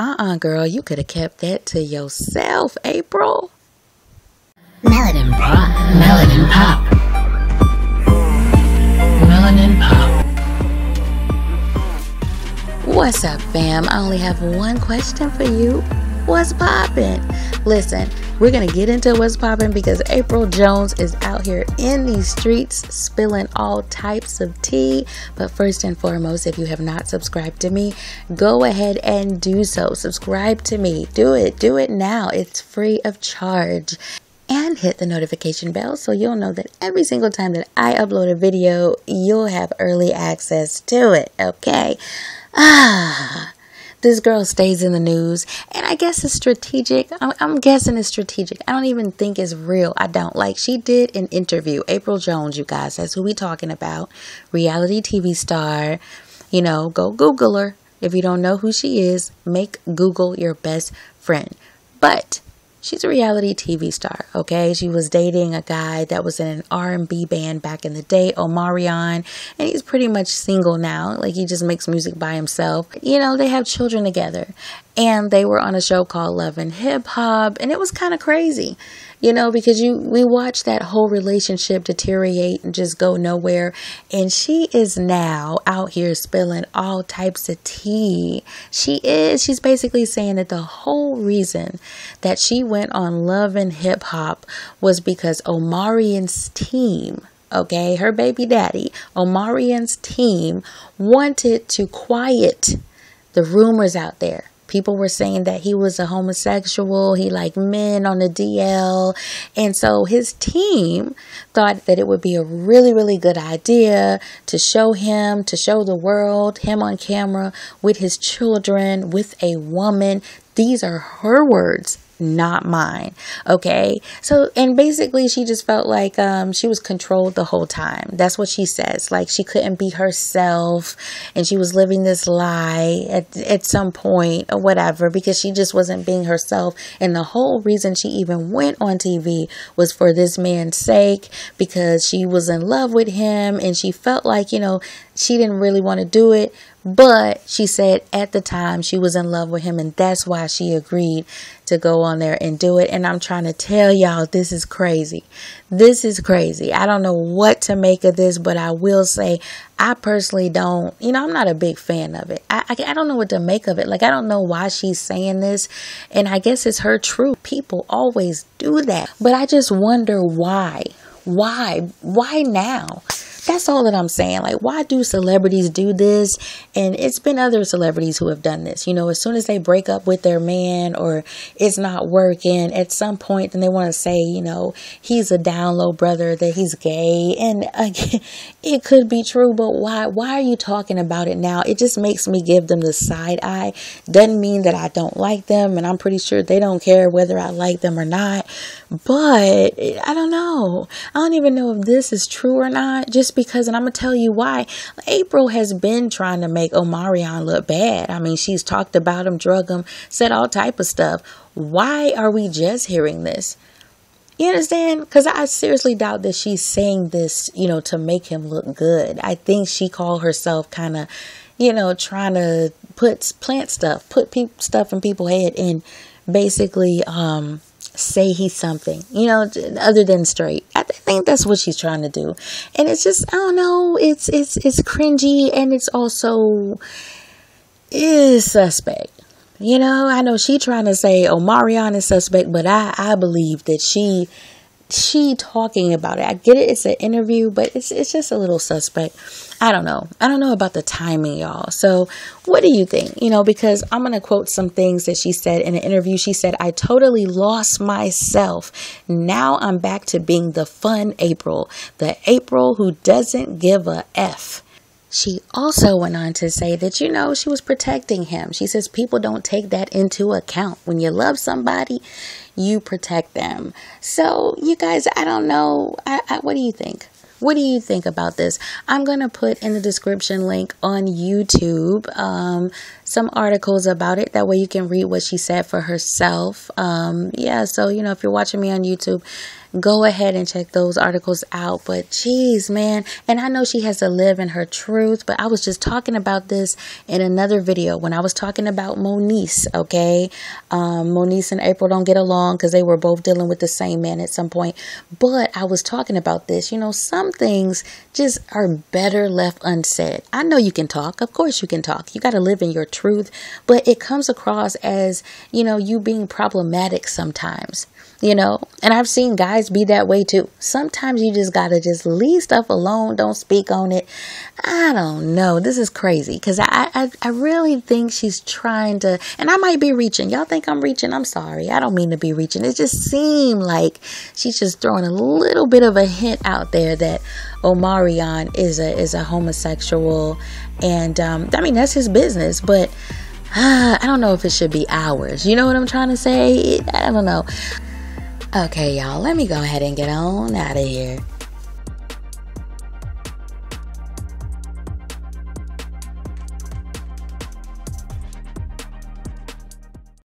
uh-uh, girl, you could have kept that to yourself, Apryl. Melanin pop. Melanin pop. Melanin pop. What's up, fam? I only have one question for you. What's poppin'? Listen, we're gonna get into what's popping because Apryl Jones is out here in these streets spilling all types of tea. But first and foremost, if you have not subscribed to me, go ahead and do so. Subscribe to me. Do it. Do it now. It's free of charge and hit the notification bell so you'll know that every single time that I upload a video, you'll have early access to it, okay? Ah, this girl stays in the news, and I guess it's strategic. I'm, I'm, guessing it's strategic. I don't even think it's real. I don't. Like, she did an interview. Apryl Jones, you guys, that's who we talking about. Reality TV star. You know, go Google her. If you don't know who she is, make Google your best friend. But she's a reality TV star, okay? She was dating a guy that was in an R&B band back in the day, Omarion, and he's pretty much single now. Like he just makes music by himself. You know, they have children together. And they were on a show called Love and Hip Hop, and it was kind of crazy you know, because you we watched that whole relationship deteriorate and just go nowhere. And she is now out here spilling all types of tea. She is. She's basically saying that the whole reason that she went on Love and Hip Hop was because Omarion's team okay, her baby daddy, Omarion's team wanted to quiet the rumors out there People were saying that he was a homosexual, he liked men on the DL. And so his team thought that it would be a really, really good idea to show him, to show the world, him on camera with his children, with a woman. These are her words not mine. Okay. So, and basically, she just felt like um, she was controlled the whole time. That's what she says. Like she couldn't be herself and she was living this lie at, at some point or whatever because she just wasn't being herself. And the whole reason she even went on TV was for this man's sake because she was in love with him and she felt like, you know, she didn't really want to do it but she said at the time she was in love with him, and that's why she agreed to go on there and do it. And I'm trying to tell y'all, this is crazy. This is crazy. I don't know what to make of this, but I will say, I personally don't, you know, I'm not a big fan of it. I, I, I don't know what to make of it. Like, I don't know why she's saying this. And I guess it's her truth. People always do that. But I just wonder why. Why? Why now? That's all that I'm saying. Like, why do celebrities do this? And it's been other celebrities who have done this. You know, as soon as they break up with their man or it's not working, at some point, then they want to say, you know, he's a down low brother, that he's gay. And again, it could be true, but why? Why are you talking about it now? It just makes me give them the side eye. Doesn't mean that I don't like them, and I'm pretty sure they don't care whether I like them or not. But I don't know. I don't even know if this is true or not. Just because, and I'm gonna tell you why. Apryl has been trying to make Omarion look bad. I mean, she's talked about him, drug him, said all type of stuff. Why are we just hearing this? You understand? Because I seriously doubt that she's saying this, you know, to make him look good. I think she called herself kind of, you know, trying to put plant stuff, put pe- stuff in people's head, and basically, um, say he's something, you know, other than straight. I think that's what she's trying to do. And it's just, I don't know, it's, it's, it's cringy and it's also, is suspect. You know, I know she trying to say, oh, is suspect, but I, I believe that she she talking about it. I get it, it's an interview, but it's it's just a little suspect. I don't know. I don't know about the timing, y'all. So, what do you think? You know, because I'm to quote some things that she said in an interview. She said, I totally lost myself. Now I'm back to being the fun Apryl, the Apryl who doesn't give a F. She also went on to say that, you know, she was protecting him. She says people don't take that into account. When you love somebody, you protect them. So, you guys, I don't know. I, I, what do you think? What do you think about this? I'm going to put in the description link on YouTube um, some articles about it. That way you can read what she said for herself. Um, yeah, so, you know, if you're watching me on YouTube, go ahead and check those articles out. But geez, man. And I know she has to live in her truth, but I was just talking about this in another video when I was talking about Moniece, okay? Um, Moniece and Apryl don't get along because they were both dealing with the same man at some point. But I was talking about this. You know, some things just are better left unsaid. I know you can talk. Of course you can talk. You got to live in your truth, but it comes across as, you know, you being problematic sometimes you know and i've seen guys be that way too. Sometimes you just gotta just leave stuff alone. Don't speak on it. I don't know. This is crazy because I, I i really think she's trying to and i might be reaching. Y'all think i'm reaching? I'm sorry. I don't mean to be reaching. It just seemed like she's just throwing a little bit of a hint out there that omarion is a is a homosexual. And um i mean that's his business but uh, I don't know if it should be ours. You know what I'm trying to say? I don't know. Okay, y'all, let me go ahead and get on out of here.